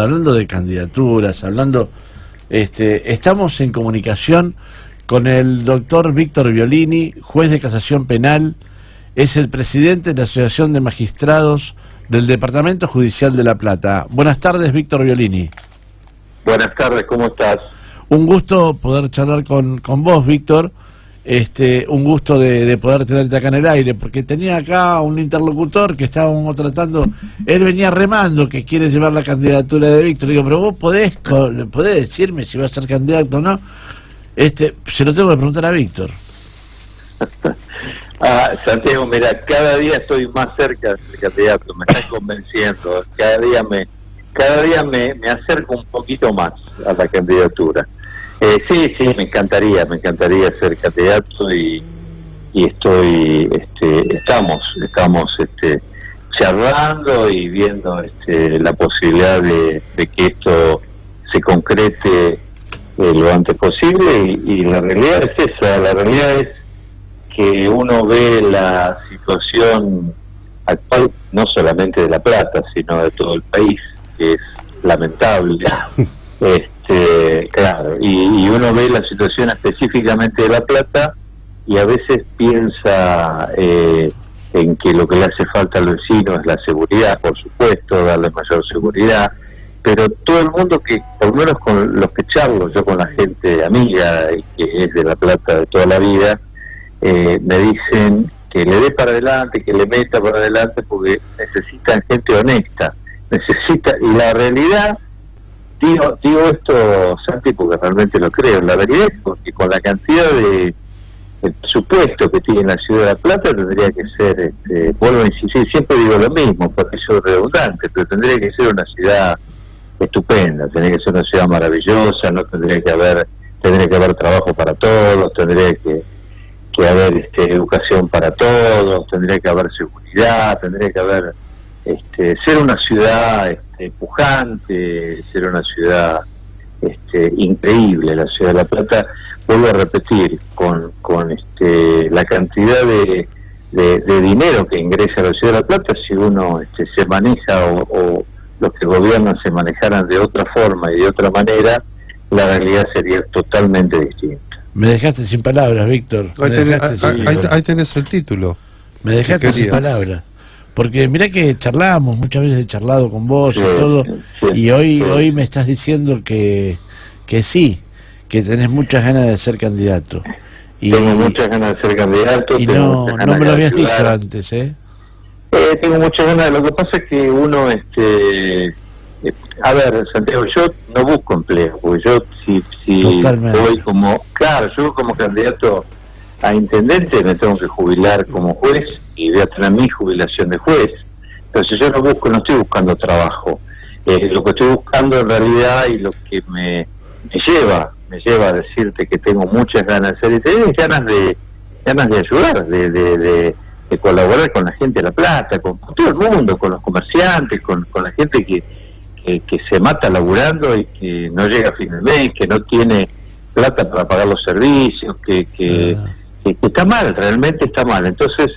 hablando de candidaturas, hablando, este, estamos en comunicación con el doctor Víctor Violini, juez de casación penal, es el presidente de la Asociación de Magistrados del Departamento Judicial de La Plata. Buenas tardes, Víctor Violini. Buenas tardes, ¿cómo estás? Un gusto poder charlar con, con vos, Víctor este, un gusto de, poder tenerte acá en el aire, porque tenía acá un interlocutor que estábamos tratando, él venía remando que quiere llevar la candidatura de Víctor, digo, pero vos podés, podés decirme si va a ser candidato o no, este, se lo tengo que preguntar a Víctor. ah, Santiago, mira, cada día estoy más cerca del candidato, me estás convenciendo, cada día me, cada día me, me acerco un poquito más a la candidatura. Eh, sí, sí, me encantaría, me encantaría ser candidato y, y estoy, este, estamos, estamos este, charlando y viendo este, la posibilidad de, que esto se concrete eh, lo antes posible y, la realidad es esa, la realidad es que uno ve la situación actual no solamente de La Plata, sino de todo el país, que es lamentable. Este, claro, y, uno ve la situación específicamente de La Plata y a veces piensa eh, en que lo que le hace falta al vecino es la seguridad, por supuesto, darle mayor seguridad, pero todo el mundo que, por lo menos con los que charlo, yo con la gente amiga que es de La Plata de toda la vida, eh, me dicen que le dé para adelante, que le meta para adelante, porque necesitan gente honesta, necesita, y la realidad Digo, digo esto, Santi, porque realmente lo creo. La realidad es que con la cantidad de, presupuesto que tiene la ciudad de La Plata tendría que ser, este, vuelvo a insistir, siempre digo lo mismo, porque eso es redundante, pero tendría que ser una ciudad estupenda, tendría que ser una ciudad maravillosa, no tendría que haber, tendría que haber trabajo para todos, tendría que, que haber este, educación para todos, tendría que haber seguridad, tendría que haber este, ser una ciudad este, pujante, ser una ciudad este, increíble, la ciudad de La Plata, vuelvo a repetir, con, con este, la cantidad de, de, dinero que ingresa a la ciudad de La Plata, si uno este, se maneja o, los que gobiernan se manejaran de otra forma y de otra manera, la realidad sería totalmente distinta. Me dejaste sin palabras, Víctor. Ahí, tenés el título. Me dejaste sin palabras. Porque mira que charlamos, muchas veces he charlado con vos y todo, y hoy hoy me estás diciendo que, que sí, que tenés muchas ganas de ser candidato. Y, tengo muchas ganas de ser candidato. Y no, no me lo habías dicho antes, ¿eh? ¿eh? Tengo muchas ganas, lo que pasa es que uno, este, eh, a ver, Santiago, yo no busco empleo, porque yo si, si voy como, claro, yo como candidato a intendente me tengo que jubilar como juez y voy a tener mi jubilación de juez. Si yo no busco, no estoy buscando trabajo. Eh, lo que estoy buscando en realidad y lo que me, lleva, me lleva a decirte que tengo muchas ganas de hacer, y ganas de, ganas de ayudar, de, de, colaborar con la gente de La Plata, con, todo el mundo, con los comerciantes, con, con la gente que, que, se mata laburando y que no llega a fin de mes, que no tiene plata para pagar los servicios, que, que, que está mal, realmente está mal. Entonces,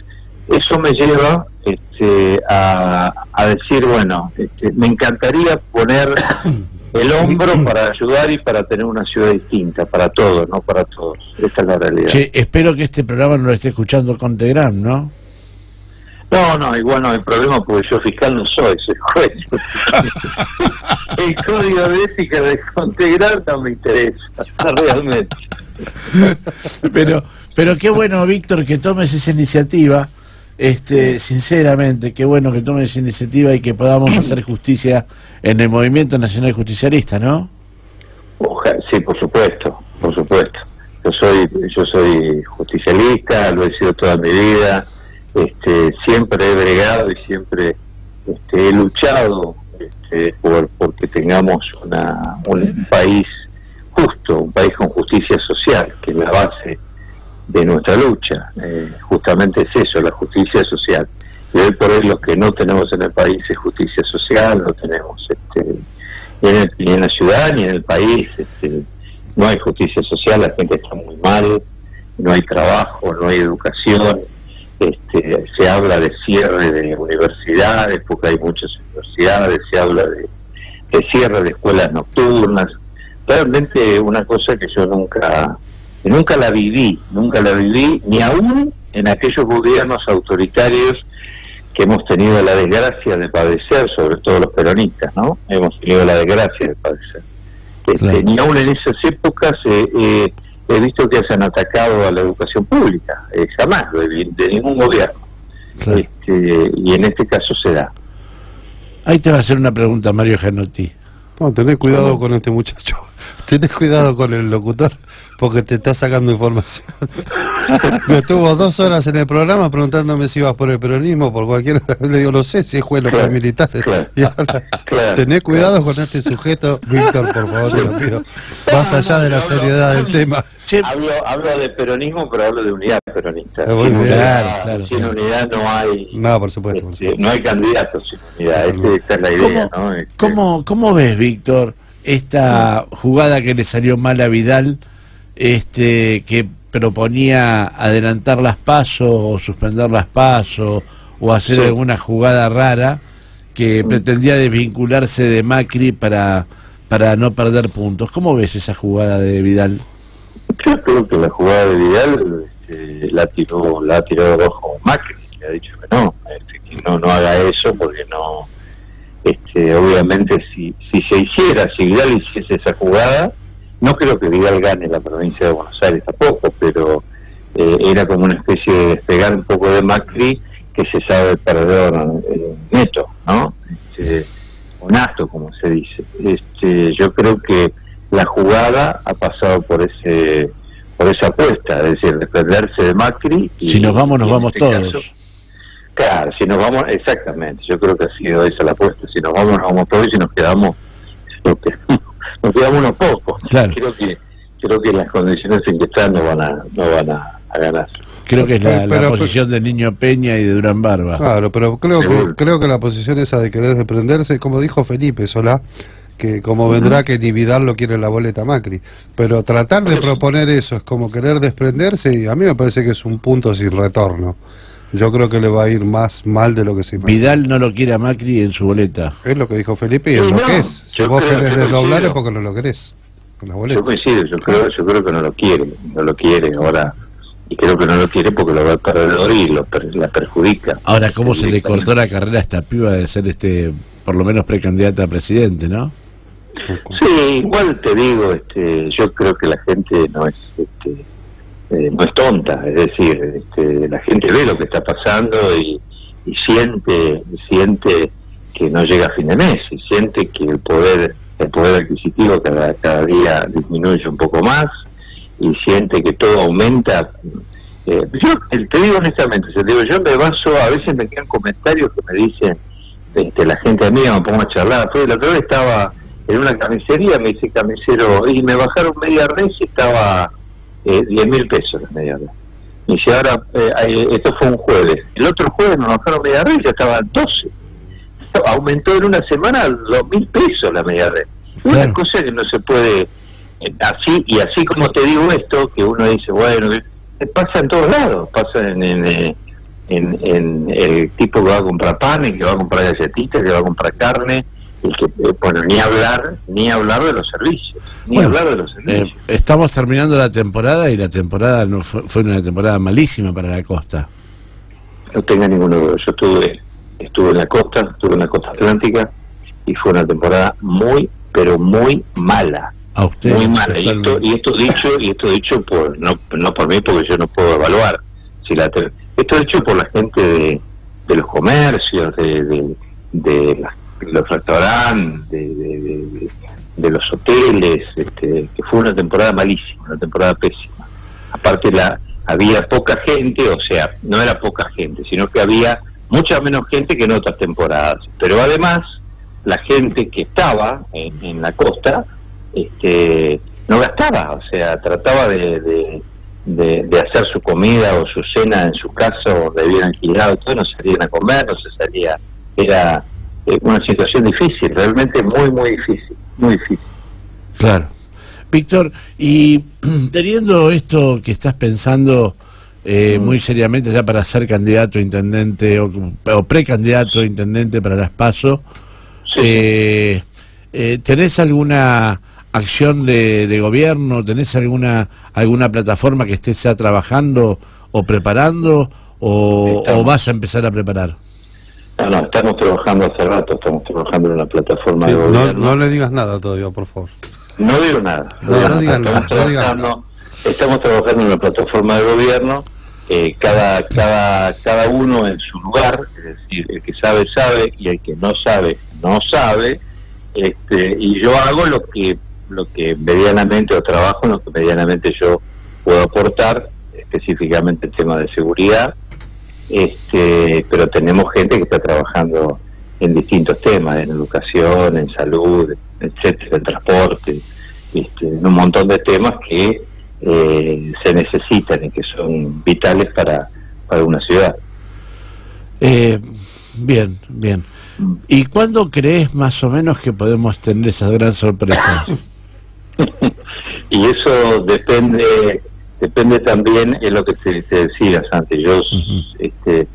eso me lleva este, a, decir, bueno, este, me encantaría poner el hombro para ayudar y para tener una ciudad distinta, para todos, no para todos. Esa es la realidad. espero que este programa no lo esté escuchando Contegram, ¿no? No, no, igual no hay problema porque yo fiscal no soy, soy juez. el código de ética de Contegram no me interesa, realmente. pero, pero qué bueno, Víctor, que tomes esa iniciativa este, sinceramente, qué bueno que tome esa iniciativa y que podamos hacer justicia en el movimiento nacional justicialista, ¿no? Sí, por supuesto, por supuesto. Yo soy, yo soy justicialista, lo he sido toda mi vida, este, siempre he bregado y siempre este, he luchado este, por porque tengamos una, un país justo, un país con justicia social, que es la base de nuestra lucha. Eh, justamente es eso, la justicia social. Y hoy por hoy lo que no tenemos en el país es justicia social, no tenemos este, ni, en la ciudad ni en el país. Este, no hay justicia social, la gente está muy mal, no hay trabajo, no hay educación. Este, se habla de cierre de universidades, porque hay muchas universidades, se habla de, el cierre de escuelas nocturnas, realmente una cosa que yo nunca, nunca la viví, nunca la viví, ni aún en aquellos gobiernos autoritarios que hemos tenido la desgracia de padecer, sobre todo los peronistas, ¿no? Hemos tenido la desgracia de padecer. Este, ni aún en esas épocas eh, eh, he visto que hayan atacado a la educación pública, eh, jamás, de, ningún gobierno. Este, y en este caso se da. Ahí te va a hacer una pregunta, Mario Genotti. No, tenés cuidado con este muchacho. Tenés cuidado con el locutor porque te está sacando información. Me estuvo dos horas en el programa preguntándome si ibas por el peronismo, por cualquier. Le digo, no sé si es juez de los militares. tenés cuidado con este sujeto, Víctor, por favor, te lo pido. Más allá de la seriedad del tema. Hablo, hablo de peronismo, pero hablo de unidad peronista. Sin, unidad, sin unidad no hay. No, por supuesto. Este, no hay candidatos sin unidad. esa es la idea. ¿Cómo, ¿no? Este, ¿cómo, ¿Cómo ves, Víctor, esta jugada que le salió mal a Vidal? Este que proponía adelantar las pasos o suspender las pasos o hacer alguna jugada rara que mm. pretendía desvincularse de Macri para para no perder puntos. ¿Cómo ves esa jugada de Vidal? Yo creo que la jugada de Vidal este, la tiró la tiró abajo Macri, que ha dicho que no, este, que no no haga eso porque no este, obviamente si si se hiciera, si Vidal hiciese esa jugada no creo que Vidal gane la provincia de Buenos Aires tampoco, pero eh, era como una especie de despegar un poco de Macri que se sabe el perdedor eh, neto, ¿no? Este, honesto, como se dice. Este, yo creo que la jugada ha pasado por ese por esa apuesta, es decir, desprenderse de Macri. Y, si nos vamos, nos vamos este todos. claro, si nos vamos, exactamente, yo creo que ha sido esa la apuesta. Si nos vamos, nos vamos todos y si nos quedamos, lo que nos quedamos unos pocos. Creo que creo que las condiciones en que están no van a, no van a, ganar. Creo que es la, posición de Niño Peña y de Durán Barba. Claro, pero creo que, creo que la posición esa de querer desprenderse, como dijo Felipe Solá, que como vendrá que ni Vidal lo quiere la boleta Macri. Pero tratar de proponer eso es como querer desprenderse y a mí me parece que es un punto sin retorno. Yo creo que le va a ir más mal de lo que se imagina. Vidal no lo quiere a Macri en su boleta. Es lo que dijo Felipe y es lo que es. Si vos querés desdoblar es porque no lo querés. Yo coincido, yo creo, yo creo que no lo quiere, no lo quiere ahora. Y creo que no lo quiere porque lo va a perder y lo la perjudica. Ahora, ¿cómo se le cortó la carrera a esta piba de ser este, por lo menos precandidata a presidente, no? Sí, igual te digo, este, yo creo que la gente no es, este, eh, no es tonta, es decir, este, la gente ve lo que está pasando y, siente siente que no llega a fin de mes y siente que el poder el poder adquisitivo cada, cada día disminuye un poco más y siente que todo aumenta. Eh, yo te digo honestamente, yo, digo, yo me baso, a veces me quedan comentarios que me dicen este, la gente amiga, me pongo a charlar. Fue la otra vez estaba en una camisería, me dice camisero, y me bajaron media red y estaba eh, 10 mil pesos la media red. Y si ahora, eh, esto fue un jueves, el otro jueves nos bajaron media red y ya estaba 12. Aumentó en una semana 2 mil pesos la media red. Una cosa que no se puede, eh, así y así como te digo esto, que uno dice, bueno, pasa en todos lados, pasa en, en, eh, en, en el tipo que va a comprar pan, el que va a comprar galletitas, que va a comprar carne, que, eh, bueno, ni hablar, ni hablar de los servicios, ni hablar de los eh, servicios. estamos terminando la temporada y la temporada no fue, una temporada malísima para la costa. No tenga ninguno duda, yo estuve, estuve en la costa, estuve en la costa atlántica y fue una temporada muy, pero muy mala. A usted, muy mala. Y esto, y esto dicho, y esto dicho por, no, no por mí porque yo no puedo evaluar. Si la esto dicho por la gente de, de los comercios, de, de, de las los restaurantes, de, los hoteles, este, que fue una temporada malísima, una temporada pésima. Aparte la había poca gente, o sea, no era poca gente, sino que había mucha menos gente que en otras temporadas. Pero además, la gente que estaba en, la costa este, no gastaba, o sea, trataba de, de, hacer su comida o su cena en su casa o de bien alquilado, todo, no salían a comer, no se salía, era una situación difícil, realmente muy, muy difícil, muy difícil. Claro. Víctor, y teniendo esto que estás pensando eh, mm. muy seriamente ya para ser candidato a intendente o, precandidato a intendente para las PASO, eh, eh, ¿tenés alguna acción de, gobierno? ¿Tenés alguna alguna plataforma que estés ya trabajando o preparando o, vas a empezar a preparar? No, no, estamos trabajando hace rato, estamos trabajando en una plataforma de gobierno. No, le digas nada todavía, por favor. No digo nada. No, digas nada. Estamos trabajando en una plataforma de gobierno eh, cada, cada, cada uno en su lugar, es decir, el que sabe, sabe, y el que no sabe, no sabe, este, y yo hago lo que, lo que medianamente, o trabajo en lo que medianamente yo puedo aportar, específicamente el tema de seguridad, este, pero tenemos gente que está trabajando en distintos temas, en educación, en salud, etcétera, en transporte, este, en un montón de temas que eh, se necesitan y que son vitales para, para una ciudad. Eh, bien, bien. ¿Y cuándo crees más o menos que podemos tener esas gran sorpresas? y eso depende depende también en lo que te, decía Santi yo este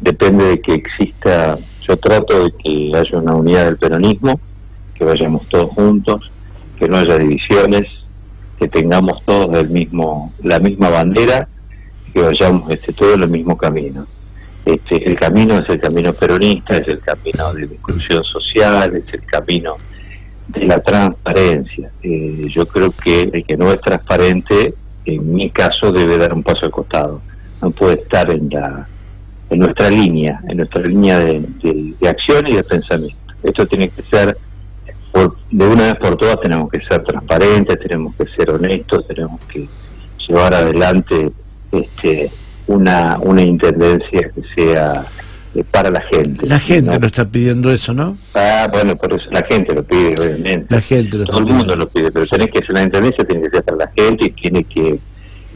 depende de que exista yo trato de que haya una unidad del peronismo que vayamos todos juntos que no haya divisiones que tengamos todos el mismo la misma bandera que vayamos este todo en el mismo camino. Este el camino es el camino peronista es el camino de la inclusión social es el camino de la transparencia. Eh, yo creo que el que no es transparente en mi caso debe dar un paso al costado. No puede estar en la en nuestra línea en nuestra línea de, de acción y de pensamiento. Esto tiene que ser de una vez por todas tenemos que ser transparentes, tenemos que ser honestos, tenemos que llevar adelante este, una, una intendencia que sea para la gente. La gente lo está pidiendo eso, ¿no? Ah, bueno, por eso la gente lo pide, obviamente. La gente Todo el mundo lo pide, pero tenés que ser la intendencia, tiene que ser para la gente y tiene que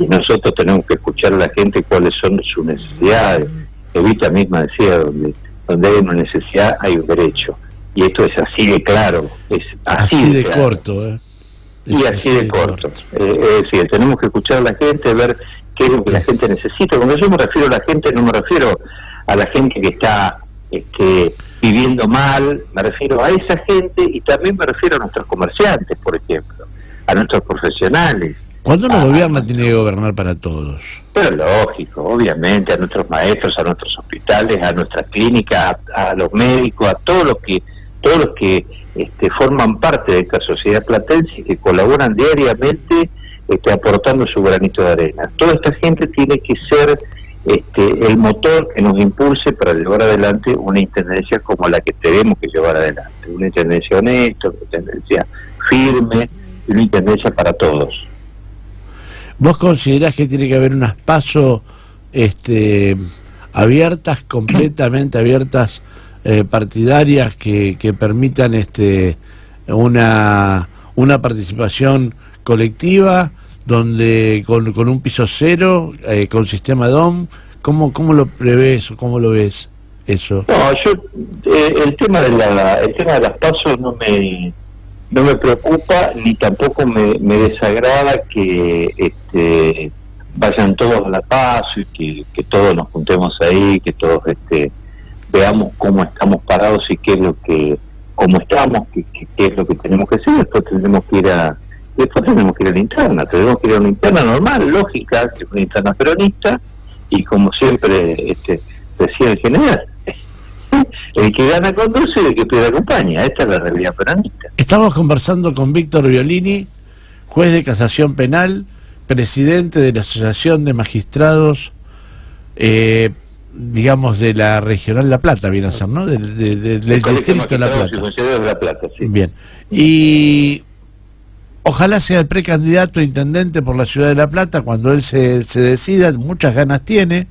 y nosotros tenemos que escuchar a la gente cuáles son sus necesidades. Evita misma decía, donde, donde hay una necesidad hay un derecho y esto es así de claro, es así, de, corto. ¿eh? y así, de, corto. Eh, es decir, tenemos que escuchar a la gente, ver qué es lo que la gente necesita. Cuando yo me refiero a la gente, no me refiero a la gente que está este, viviendo mal, me refiero a esa gente y también me refiero a nuestros comerciantes, por ejemplo, a nuestros profesionales. Cuando uno gobierna tiene que gobernar para todos. Pero lógico, obviamente, a nuestros maestros, a nuestros hospitales, a nuestras clínicas, a los médicos, a todos los que todos los que este, forman parte de esta sociedad platense y que colaboran diariamente este, aportando su granito de arena. Toda esta gente tiene que ser este, el motor que nos impulse para llevar adelante una intendencia como la que tenemos que llevar adelante. Una intendencia honesta, una intendencia firme una intendencia para todos. ¿Vos considerás que tiene que haber unas pasos este, abiertas, completamente abiertas eh, partidarias que, que, permitan este una, una participación colectiva donde con, con un piso cero, eh, con sistema DOM, ¿cómo, ¿cómo lo prevés o cómo lo ves eso? No, yo, eh, el, tema de la, el tema de las pasos no me, no me preocupa ni tampoco me, me desagrada que este, vayan todos a la paso y que, que todos nos juntemos ahí, que todos este, veamos cómo estamos parados y qué es lo que, cómo estamos, qué, es lo que tenemos que hacer, después tendremos que ir a, después tenemos que ir a la interna, tenemos que ir a una interna normal, lógica, que es una interna peronista, y como siempre este, decía el general, el que gana conduce y el que pierde acompaña, esta es la realidad peronista. Estamos conversando con Víctor Violini, juez de casación penal, presidente de la Asociación de Magistrados eh, digamos, de la regional La Plata, viene a ser, ¿no? Del, distrito de La Plata. Bien. Y ojalá sea el precandidato intendente por la ciudad de La Plata cuando él se, se decida, muchas ganas tiene.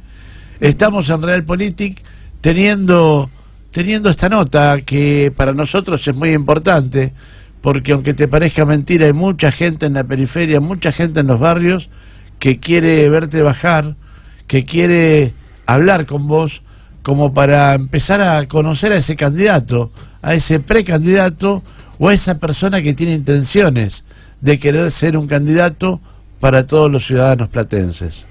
Estamos en Realpolitik teniendo, teniendo esta nota que para nosotros es muy importante, porque aunque te parezca mentira, hay mucha gente en la periferia, mucha gente en los barrios que quiere verte bajar, que quiere hablar con vos como para empezar a conocer a ese candidato, a ese precandidato o a esa persona que tiene intenciones de querer ser un candidato para todos los ciudadanos platenses.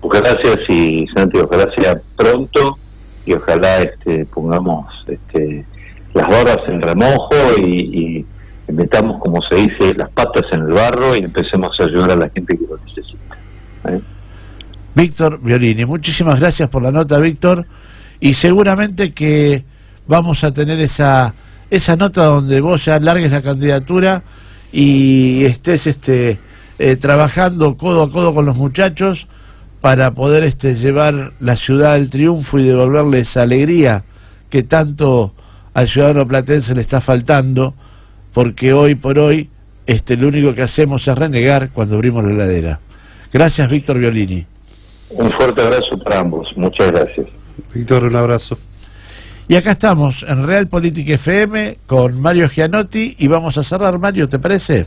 Ojalá sea así, Santi, ojalá sea pronto y ojalá este, pongamos este, las barbas en remojo y, metamos, como se dice, las patas en el barro y empecemos a ayudar a la gente que lo necesita. ¿eh? Víctor Violini, muchísimas gracias por la nota, Víctor, y seguramente que vamos a tener esa esa nota donde vos ya largues la candidatura y estés este eh, trabajando codo a codo con los muchachos para poder este llevar la ciudad al triunfo y devolverle esa alegría que tanto al ciudadano platense le está faltando, porque hoy por hoy este, lo único que hacemos es renegar cuando abrimos la heladera. Gracias, Víctor Violini. Un fuerte abrazo para ambos. Muchas gracias. Víctor, un abrazo. Y acá estamos en Real Política FM con Mario Gianotti y vamos a cerrar, Mario, ¿te parece?